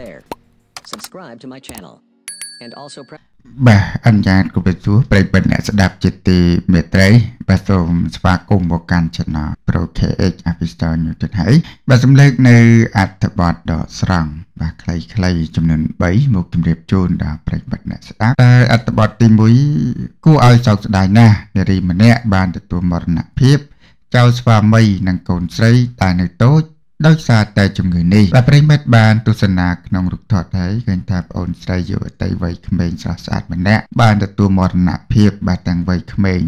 there. Subscribe to my channel. And also press បាទអញ្ញតគប់សួរប្រិយមិត្តអ្នកស្ដាប់ជាទីមេត្រីបាទសូមស្វាគមន៍មកកាន់ Channel Pro KH Official នេះទៀតហើយបាទសំឡេងនៅអត្ថបទដ៏ស្រង់បាទខ្លីៗចំនួន3មកជម្រាបជូនដល់ប្រិយមិត្តអ្នកស្ដាប់តែអត្ថបទទី1គួរឲ្យសោកស្ដាយណាស់នារីម្នាក់បានទទួលមរណភាពចៅស្វាមីនិងកូនស្រីដែលនៅតូច ដោយសារតែជំងឺនេះបាទប្រិមិត្តបានទស្សនាក្នុងរូបថតហើយឃើញថាប្អូនស្រីយុវតីវ័យក្មេងស្រស់ស្អាតម្នាក់បានទទួលមរណភាពបាទទាំងវ័យក្មេង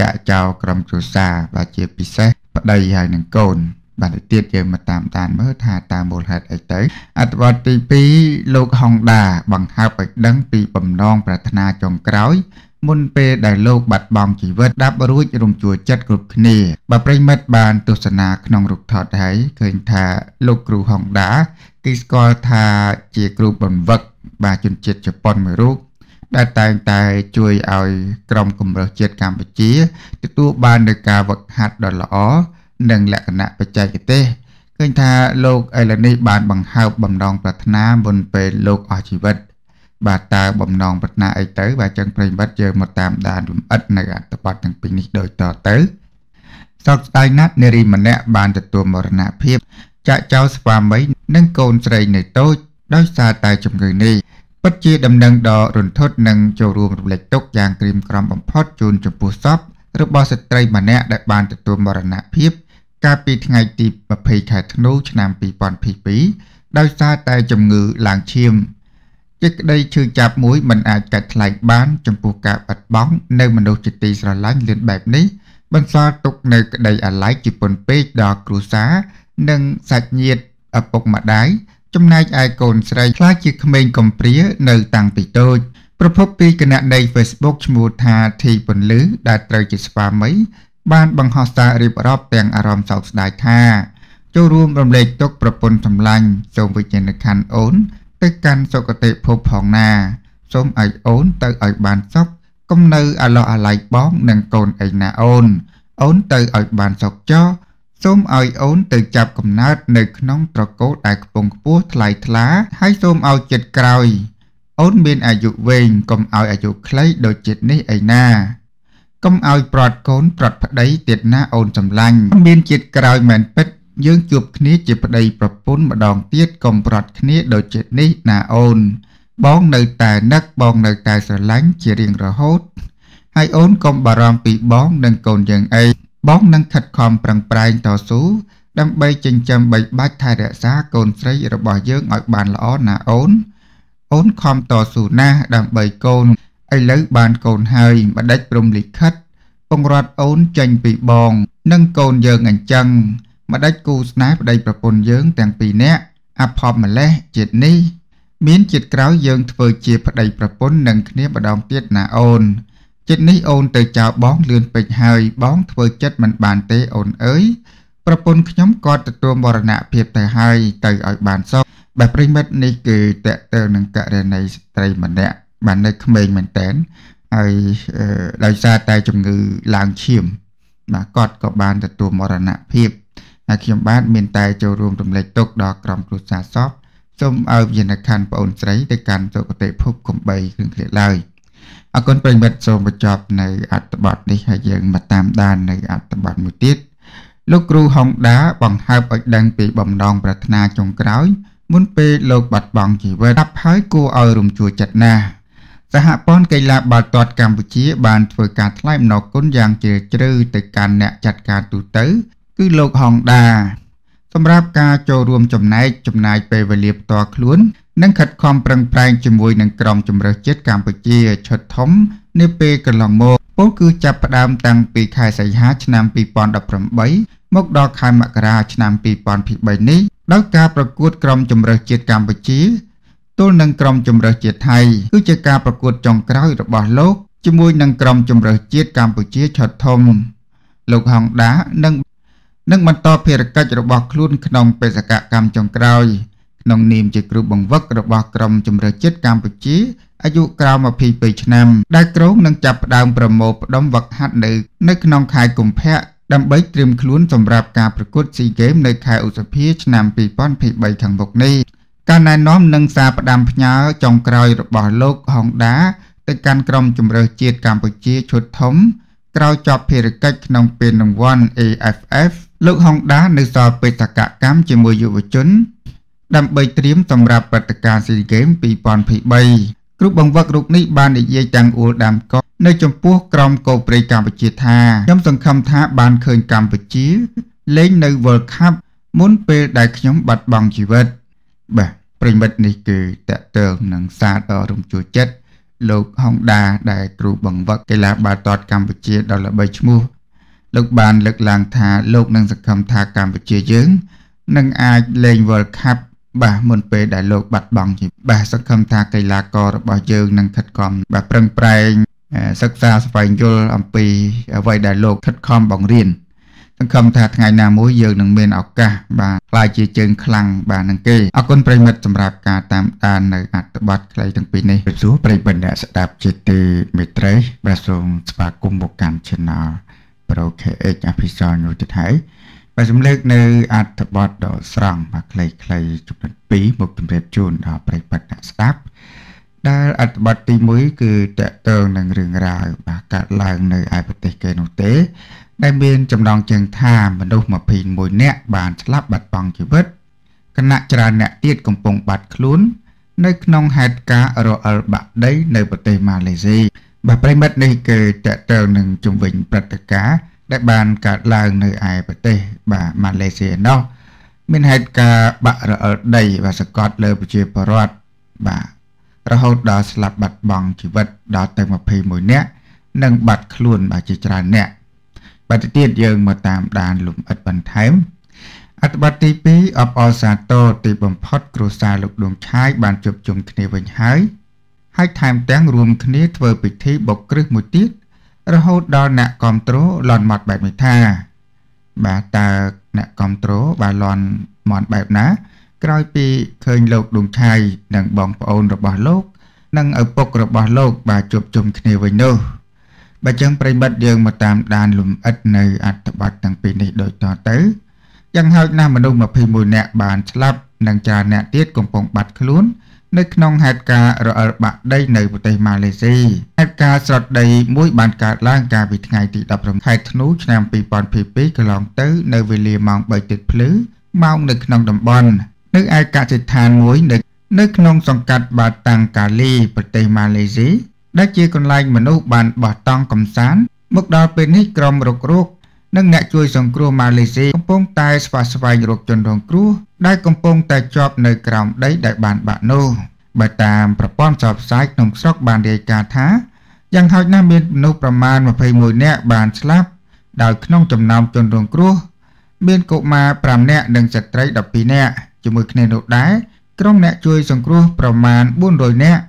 ចាក់ចោលក្រុមគ្រួសារបាទជាពិសេសប្តីហើយនឹងកូនបាទទៅទៀតយើងមកតាមដានមើលថាតើមូលហេតុអីទៅអត្ថបទទី2លោកហុងដាបង្ហើបឲ្យដឹងពីបំណងប្រាថ្នាចុងក្រោយ មុនពេលដែលលោកបាត់បង់ជីវិតដាប់រួចរំជួលចិត្តគ្រប់គ្នាបើប្រិមិត្តបានទស្សនាក្នុងរូបថតហើយឃើញថាលោកគ្រូហុងដាគេស្គាល់ថាជាគ្រូបង្វឹកបាទជនជាតិជប៉ុនមួយរូបដែលតែងតែជួយឲ្យក្រុមគម្រើសជាតិកម្ពុជាទទួលបាននូវការវឹកហាត់ដ៏ល្អនិងលក្ខណៈបច្ចេកទេសឃើញថាលោកឥឡូវនេះបានបង្ហើបបំណងប្រាថ្នាមុនពេលលោកអស់ជីវិត បាទតើបំណងប្រាថ្នាអីទៅ បាទចឹងប្រិមិត្តយើងមកតាមដានលំអិតនៅអត្ថបទទាំងពីរនេះដូចតទៅសោកស្ដាយណាស់នារីម្នាក់បានទទួលមរណភាពចាក់ចោលស្វាមីនិងកូនស្រីនៅតូចដោយសារតែជំងឺនេះពិតជាដំណឹងដ៏រន្ធត់និងចូលរួមរំលែកទុក្ខយ៉ាងក្រៀមក្រំបំផុតជូនចំពោះសពរបស់ស្ត្រីម្នាក់ដែលបានទទួលមរណភាពកាលពីថ្ងៃទី20ខែធ្នូឆ្នាំ2022ដោយសារតែជំងឺឡើងឈាម ជាក្តីឈឺចាប់មួយមិនអាចកាត់ថ្លៃបាន ចំពោះការបាត់បង់នៅមនុស្សជាទីស្រឡាញ់លឿនបែបនេះបន្សល់ទុកនៅក្តីអាល័យជាពន់ពេកដល់គ្រួសារនិងសាច់ញាតិឪពុកម្ដាយចំណែកឯកូនស្រីខ្លាចជាក្មេងកំព្រានៅតាំងពីតូចប្រភពពីគណនី Facebook ឈ្មោះថាធីពន្លឺដែលត្រូវជាស្វាមីបានបង្ហោះសាររៀបរាប់ទាំងអារម្មណ៍សោកស្ដាយថាចូលរួមរំលែកទុកប្រពន្ធសម្លាញ់សូមវិញ្ញាណក្ខន្ធអូន ទៅកាន់សុគតិភពផងណាសូមឲ្យអូនទៅឲ្យបានសុខកុំនៅអាឡោះអាល័យបងនិងកូនអីណាអូន អូនទៅឲ្យបានសុខចោសូមឲ្យអូនទៅចាប់កំណើតនៅក្នុងត្រកូលដែលខ្ពង់ខ្ពស់ថ្លៃថ្លាហើយសូមឲ្យចិត្តក្រោយ អូនមានអាយុវែងកុំឲ្យអាយុខ្លីដូចចិត្តនេះឯណាកុំឲ្យប្រត់កូនប្រត់ប្តីទៀតណាអូនសម្លាញ់មានជាតិក្រោយមែនពិត យើងជួបគ្នាជាប្តីប្រពន្ធម្ដងទៀតកុំប្រត់គ្នាដូចចិត្តនេះណាអូន បងនៅតែនឹកបងនៅតែស្រឡាញ់ជារៀងរហូត ហើយអូនកុំបារម្ភពីបងនិងកូនយើងអីបងនឹងខិតខំប្រឹងប្រែងតស៊ូដើម្បីចិញ្ចឹមបីបាច់ថែរក្សាកូនស្រីរបស់យើងឲ្យបានល្អណាអូន អូនខំតស៊ូណាស់ដើម្បីកូនឥឡូវបានកូនហើយម្ដេចព្រមលិខិតពង្រត់អូនចេញពីបង និងកូនយើងអញ្ចឹង ម្ដេចគូស្នេហ៍ប្តីប្រពន្ធយើងទាំងពីរនាក់អភ័ព្វម្លេះជាតិនេះមានជាតិក្រោយយើងធ្វើជាប្តីប្រពន្ធនឹងគ្នាម្ដងទៀតណាអូនចិត្តនេះអូនទៅចោលបងលឿនពេកហើយបងធ្វើចិត្តមិនបានទេអូនអើយប្រពន្ធខ្ញុំគាត់ទទួលមរណភាពទៅហើយទៅឲ្យបានសុខបែបប្រិមិត្តនេះគឺតកតើនឹងករណីស្ត្រីម្នាក់បាននៅក្មេងមែនតែនហើយដោយសារតែជំងឺឡើងឈាមបាទគាត់ក៏បានទទួលមរណភាព ហើយខ្ញុំបាទមានតែចូលរួមរំលែកទុកដល់ក្រុមគ្រួសារសពសូមឲ្យវិញ្ញាណក្ខន្ធប្អូនស្រីទៅកាន់សុគតិភពកំបីគ្រឿងគ្រាឡើយអរគុណប្រិមិត្តសូមបញ្ចប់នៅអត្ថបទនេះហើយយើងមកតាមដាននៅអត្ថបទមួយទៀតលោកគ្រូហុងដាបង្ហើបឲ្យដឹងពីបំណងប្រាថ្នាចុងក្រោយមុនពេលលោកបាត់បង់ជីវិតដាប់ហើយគួរឲ្យរំជួលចិត្តណាស់សហព័ន្ធកីឡាបាល់ទាត់កម្ពុជាបានធ្វើការថ្លែងអំណរគុណយ៉ាងជ្រាលជ្រៅទៅកាន់អ្នកចាត់ការទូទៅ គឺលោកហងដាសម្រាប់ការចូលរួមចំណែកចំណាយពេលវេលាផ្ទាល់ខ្លួន និងខិតខំប្រឹងប្រែងជាមួយនឹងក្រុមជម្រើសជាតិកម្ពុជាឈុតធំនាពេលកន្លងមកពលគឺចាប់ផ្ដើមតាំងពីខែសីហាឆ្នាំ2018មកដល់ខែមករាឆ្នាំ2023នេះដោយការប្រកួតក្រុមជម្រើសជាតិកម្ពុជាទល់នឹងក្រុមជម្រើសជាតិថៃគឺជាការប្រកួតចុងក្រោយរបស់លោកជាមួយនឹងក្រុមជម្រើសជាតិកម្ពុជាឈុតធំលោកហងដានឹង និងបន្តភារកិច្ចរបស់ខ្លួនក្នុងបេសកកម្មចុងក្រោយក្នុងនាមជាគ្រូបង្វឹករបស់ក្រុមជម្រើសជាតិកម្ពុជាអាយុក្រោម22ឆ្នាំ ដែលក្រុងនឹងចាប់ផ្ដើមប្រមូលផ្ដុំវឹកហាត់នៅនៅក្នុងខែកុម្ភៈដើម្បីត្រៀមខ្លួនសម្រាប់ការប្រកួត SEA Games នៅខែឧសភាឆ្នាំ2023ខាងមុខនេះការណែនាំនិងសារផ្ដាំផ្ញើចុងក្រោយរបស់លោក Honda ទៅកាន់ក្រុមជម្រើសជាតិកម្ពុជាឈុតធំ ក្រោយចប់ភារកិច្ចក្នុងពេលរង្វាន់ AFF លោក Honda នៅសល់បេសកកម្មជាមួយយុវជន ដើម្បីត្រៀមសម្រាប់ព្រឹត្តិការណ៍ SEA Games 2023គ្រូបង្វឹករូបនេះបាននិយាយទាំងអួលដាមកកនៅចំពោះក្រុមកោព្រៃកម្ពុជាថាខ្ញុំសង្ឃឹមថាបានឃើញកម្ពុជាលេងនៅ World Cup មុនពេលដែលខ្ញុំបាត់បង់ជីវិត បាទប្រិមិត្តនេះគឺតកតើងនឹងសារដ៏រំជួលចិត្តលោកហុងដាដែលគ្រូបង្វឹកកីឡាបាល់ទាត់កម្ពុជាដ៏ល្បីឈ្មោះ លោកបានលើកឡើងថាលោកនឹងសង្ឃឹមថាកម្ពុជាយើងនឹងអាចលេង World Cup បាទមុនពេលដែលលោកបាត់បង់ជីវិតបាទសង្ឃឹមថាកីឡាកររបស់យើងនឹងខិតខំបាទប្រឹងប្រែងសិក្សាស្វែងយល់អំពីអ្វីដែលលោកខិតខំបង្រៀនសង្ឃឹមថាថ្ងៃណាមួយយើងនឹងមានឱកាសបាទខ្លាយជាជើងខ្លាំងបាទនឹងគេអរគុណប្រិមិត្តសម្រាប់ការតាមដាននៅអត្ថបទខ្លីទាំងពីរនេះសួរប្រិមិត្តអ្នកស្ដាប់ជាទីមេត្រីបាទសូមស្វាគមន៍មកកាន់ Channel Pro KH Official នោះទៀតហើយបាទសំលេចនៅអត្ថបទដ៏ស្រង់បាទខ្លីៗចំណុច2មកជម្រាបជូនដល់ប្រិមិត្តអ្នកស្ដាប់ដែលអត្ថបទទី1គឺតកតងនឹងរឿងរ៉ាវបាទកើតឡើងនៅឯប្រទេសគេនោះទេ ដែលមានចំណងជើងថាមនុស្ស21នាក់បានស្លាប់បាត់បង់ជីវិតគណៈច្រើនអ្នកទៀតកំពុងបាត់ខ្លួន នៅក្នុងហេតុការណ៍រអិលបាក់ដីនៅប្រទេសម៉ាឡេស៊ី បាទប្រិមិត្តនេះគឺតកតើនឹងជំវិញព្រឹត្តិការណ៍ដែលបានកើតឡើងនៅឯប្រទេស បាទម៉ាឡេស៊ីនោះមានហេតុការណ៍បាក់រអិលដី បាទសកត់លើប្រជាពលរដ្ឋបាទរហូតដល់ស្លាប់បាត់បង់ជីវិតដល់ទៅ21នាក់និងបាត់ខ្លួនបាទជាច្រើនអ្នកបាត់ទៀតយើងមកតាមដានលំអិតបន្ថែមអត្ថបទទី2អបអរសាទរទីបំផុតគ្រួសារលោកដួងឆាយបានជួបជុំគ្នាវិញហើយ ហើយថែមទាំងរួមគ្នាធ្វើពិធីបុកគ្រឹះមួយទៀតរហូតដល់អ្នកគ្រប់គ្រងលន់មាត់បែបនេះថាបាទតើអ្នកគ្រប់គ្រងបានលន់មាត់បែបណា ក្រោយពីឃើញលោកដួងឆាយនិងបងប្អូនរបស់លោក និងឪពុករបស់លោក បាទជួបជុំគ្នាវិញនោះបើចឹងប្រិមិត្តយើងមកតាមដានលំអិតនៅអត្ថបទទាំងពីរនេះដូចតទៅយ៉ាងហោចណាស់មនុស្ស21នាក់បានស្លាប់និងច្រើនអ្នកទៀតកំពុងបាត់ខ្លួន នៅក្នុងហេតុការណ៍រអិលបាក់ដីនៅប្រទេសម៉ាឡេស៊ីហេតុការណ៍ស្រុតដីមួយបានកើតឡើងកាលពីថ្ងៃទី15ខែធ្នូឆ្នាំ2022កន្លងទៅ នៅវេលាម៉ោង3ទឹកភ្លឺម៉ោងនៅក្នុងតំបន់នៅឯកសិដ្ឋានមួយនៅនៅក្នុងសង្កាត់បាតាំងកាលីប្រទេសម៉ាឡេស៊ីដែលជាកន្លែងមនុស្សបានបោះតង់កំសាន្តមកដល់ពេលនេះក្រុមរុករក និងអ្នកជួយសង្គ្រោះម៉ាឡេស៊ីកំពុងតែស្វាស្វែងរកជនរងគ្រោះដែលកំពុងតែជាប់នៅក្រោមដីដែលបានបាក់នោះបើតាមប្រព័ន្ធផ្សព្វផ្សាយក្នុងស្រុកបានរាយការណ៍ថាយ៉ាងហោចណាស់មានមនុស្សប្រមាណ21នាក់បានស្លាប់ដោយក្នុងចំណោមជនរងគ្រោះមានកុមារ5នាក់និងស្ត្រី12នាក់ជាមួយគ្នានោះដែរក្រុមអ្នកជួយសង្គ្រោះប្រមាណ400នាក់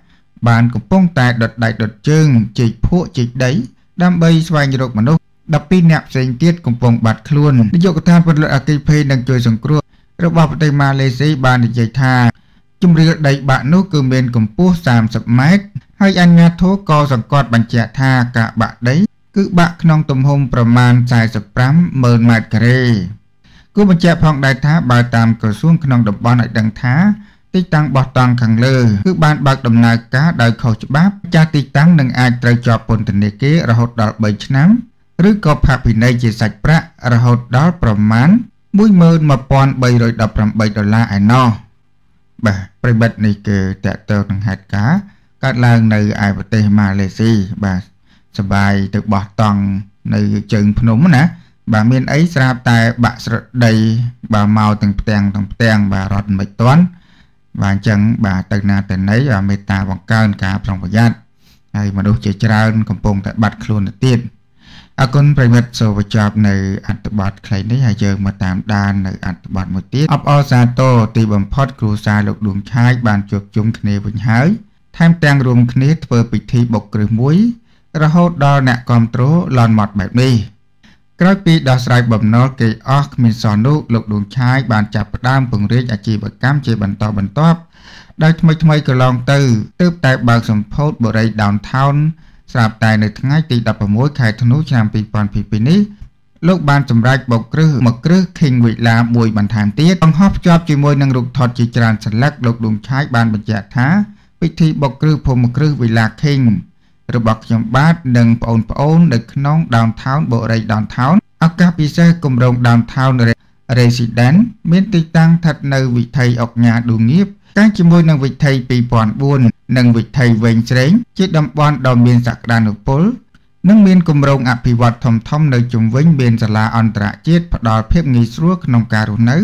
បានកំពុងតែដុតដៃដុតជើងជីកភក់ជីកដីដើម្បីស្វែងរកមនុស្ស 12អ្នកផ្សេងទៀតកំពុងបាត់ខ្លួននាយកដ្ឋានពលរដ្ឋអគិភ័យនិងជួយសង្គ្រោះរបស់ប្រទេសម៉ាឡេស៊ីបាននិយាយថាជំរាលដីបាក់នោះគឺមានកម្ពស់30ម៉ែត្រហើយអញ្ញាធិក៏សង្កត់បញ្ជាក់ថាការបាក់ដី គឺបាក់ក្នុងទំហំប្រមាណ45ម៉ឺនម៉ែត្រការ៉េគូបញ្ជាក់ផងដែរថាបើតាមក្រសួងក្នុងតំបន់ឲ្យដឹងថាទីតាំងបោះតង់ខាងលើគឺបានបើកដំណើរការដោយខុសច្បាប់ចាស់ទីតាំងនឹងអាចត្រូវជាប់ពន្ធនាគាររហូតដល់3ឆ្នាំ ឬក៏ផាកពិន័យជាសាច់ប្រាក់រហូតដល់ប្រមាណ11318ដុល្លារឯណោះបាទប្រិបត្តិនេះគឺតកតើនឹងហេតុការណ៍កើតឡើងនៅឯប្រទេសម៉ាឡេស៊ីបាទសបាយទៅបោះតង់នៅជើងភ្នំណាបាទមានអីស្រាប់តែបាក់ស្រដីបាទមកទាំងផ្ទាំងទាំងផ្ទាំងបាទរត់មិនទាន់បាទអញ្ចឹងបាទទៅណាទៅណីមេត្តាបង្កើនការប្រុងប្រយ័ត្នហើយមនុស្សជាច្រើនកំពុងតែបាត់ខ្លួនទៅទៀត អគុណប្រិមិត្តសូវចប់នៅអត្ថបទខ្លីនេះហើយយើងមកតាមដាននៅអត្ថបទមួយទៀតអបអរសាទរទីបំផុតគ្រូសាលោកដួងឆាយបានជួបជុំគ្នាវិញហើយថែមទាំងរួមគ្នាធ្វើពិធីបុកគ្រឹះមួយ រហូតដល់អ្នកគ្រប់គ្រងលន់មាត់បែបនេះក្រោយពីដោះស្រាយបំណុលគេអស់គ្មានសោះនោះលោកដួងឆាយបានចាប់ផ្ដើមពង្រីកអាជីវកម្មជាបន្តបន្ទាប់ដោយថ្មីថ្មីកន្លងទៅទើបតែបើកសម្ពោធបរិយ Downtown ស្រាប់តែនៅថ្ងៃទី16ខែធ្នូឆ្នាំ2022នេះលោកបានសម្រេចបោកគ្រឹះមកគ្រឹះខេងវិឡាមួយបន្ថែមទៀតបង្ហោះភ្ជាប់ជាមួយនឹងរូបថតជាច្រើនសន្លឹកលោកដួងឆាយបានបញ្ជាក់ថាពិធីបោកគ្រឹះភូមិគ្រឹះវិឡាខេងរបស់ខ្ញុំបាទនិងបងប្អូននៅក្នុង Downtown បូរី Downtown ឱកាសពិសេសគម្រោង Downtown Resident មានទីតាំងស្ថិតនៅវិថីអុកញ៉ាឌូងៀបកាលជាមួយនឹងវិថី2004 និងវិថីវែងស្រេងជាតំបន់ដ៏មានសក្តានុពល និងមានគម្រោងអភិវឌ្ឍធំធំនៅជុំវិញមានសាលាអន្តរជាតិផ្ដល់ភាពងាយស្រួលក្នុងការរស់នៅ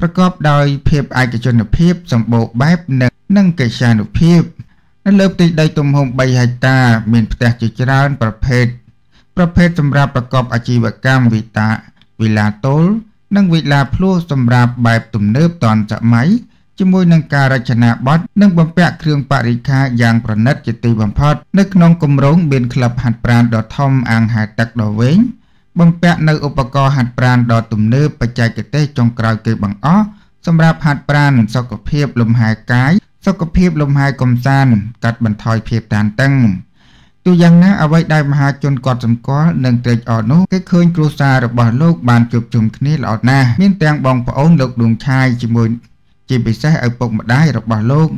ប្រកបដោយភាពឯកជនភាពសម្បូរបែបនិងនិងកិត្យានុភាពនៅលើផ្ទៃដីទំហំ3ហិកតាមានផ្ទះជាច្រើនប្រភេទប្រភេទសម្រាប់ប្រកបអាជីវកម្មវិតាវិឡាតូល និងវិឡាភ្លោះសម្រាប់បែបទំនើបទាន់សម័យ ជាមួយនឹងការរចនាប័ទ្មនិងបំពាក់គ្រឿងបរិក្ខារយ៉ាងប្រណិតជាទីបំផុត នៅក្នុងគម្រោងមានក្លឹបហាត់ប្រាណដ៏ធំអាងហែលទឹកដ៏វែងបំពាក់នៅឧបករណ៍ហាត់ប្រាណដ៏ទំនើបបច្ចេកទេសចុងក្រោយគេបង្អស់សម្រាប់ហាត់ប្រាណសុខភាពលំហែកាយសុខភាពលំហែកំសាន្តកាត់បន្ថយភាពតានតឹងទូយ៉ាងណាអ្វីដែលមហាជនគាត់សម្គាល់និងត្រេកអរនោះគេឃើញគ្រួសាររបស់លោកបានជួបជុំគ្នាល្អណាស់មានទាំងបងប្អូនលោកដួងឆាយជាមួយ ជាពិសេសឪពុកម្ដាយរបស់លោក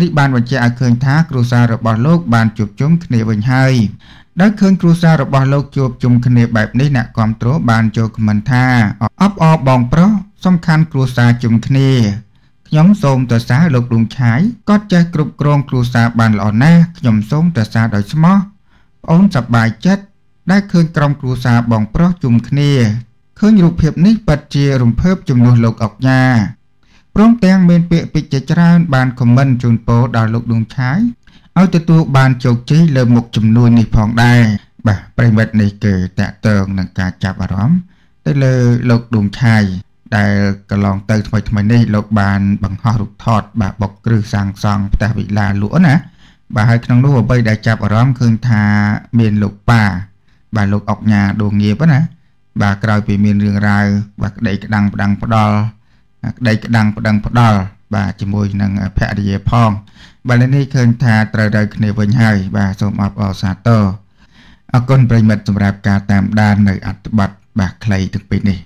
នេះបានបញ្ជាក់ឲ្យឃើញថាគ្រួសាររបស់លោកបានជួបជុំគ្នាវិញហើយដោយឃើញគ្រួសាររបស់លោកជួបជុំគ្នាបែបនេះអ្នកគ្រប់គ្រងបានចូលខមមិនថាអបអរបងប្រុសសំខាន់គ្រួសារជុំគ្នាខ្ញុំសូមទៅសារលោកឌុងឆាយគាត់ចេះគ្រប់គ្រងគ្រួសារបានល្អណាស់ខ្ញុំសូមទៅសារដោយស្មោះប្អូនសប្បាយចិត្តដែលឃើញក្រុមគ្រួសារបងប្រុសជុំគ្នាឃើញរូបភាពនេះពិតជារំភើបជំនួសលោកអុកញ៉ា ព្រមទាំងមានពាក្យពេចន៍ជាច្រើនបានខមមិនជូនពរដល់លោកដួងឆាយឲ្យទទួលបានជោគជ័យលើមុខជំនួយនេះផងដែរបាទប្រិមិត្តនេះគឺតកតងនឹងការចាប់អារម្មណ៍ទៅលើលោកដួងឆាយដែលកន្លងទៅថ្មីថ្មីនេះលោកបានបង្ហោះរូបថតបាទបុកគ្រឹះសាងសង់ផ្ទះវិឡាលក់ណាបាទហើយក្នុងនោះអ្វីដែលចាប់អារម្មណ៍ឃើញថាមានលោកប៉ាបាទលោកអុកញ៉ាដួងងៀបណាបាទក្រោយពីមានរឿងរ៉ាវបាទក្តីក្តាំងផ្ដាំងផ្ដាល់ ក្តីក្តាំងប្តឹងផ្ដាល់បាទជាមួយនឹងភរិយាផងបាទនេះឃើញថាត្រូវត្រូវគ្នាវិញហើយបាទសូមអបអរសាទរអរគុណប្រិមិត្តសម្រាប់ការតាមដាននៅអត្ថបទបាទខ្លីទាំងពីរនេះ